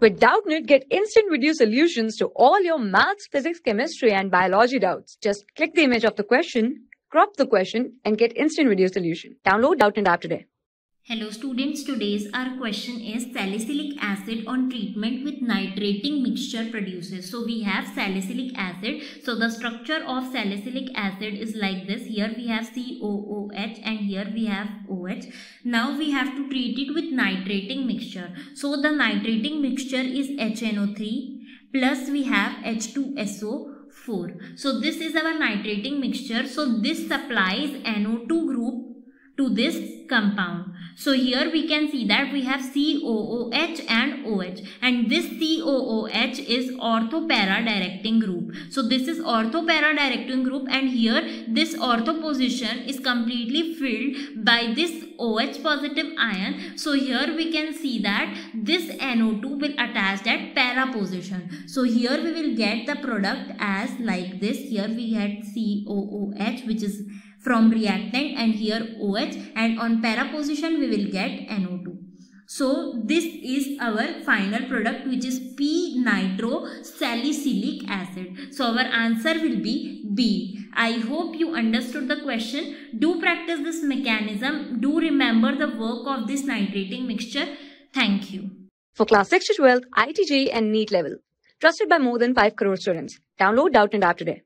With Doubtnut, get instant video solutions to all your maths, physics, chemistry, and biology doubts. Just click the image of the question, crop the question, and get instant video solution. Download Doubtnut app today. Hello students, today's our question is salicylic acid on treatment with nitrating mixture produces. So we have salicylic acid. So the structure of salicylic acid is like this. Here we have COOH and here we have OH. Now we have to treat it with nitrating mixture. So the nitrating mixture is HNO3 plus we have H2SO4. So this is our nitrating mixture. So this supplies NO2 group this compound. So here we can see that we have COOH and OH and this COOH is ortho para directing group. So this is ortho para directing group and here this ortho position is completely filled by this OH positive ion. So here we can see that this NO2 will attach at para position. So here we will get the product as like this. Here we had COOH which is from reactant and here OH and on para position we will get NO2. So this is our final product which is P-nitro salicylic acid. So our answer will be B. I hope you understood the question. Do practice this mechanism. Do remember the work of this nitrating mixture. Thank you. For class 6 to 12, IIT JEE and NEET level. Trusted by more than 5 crore students. Download Doubtnut app today.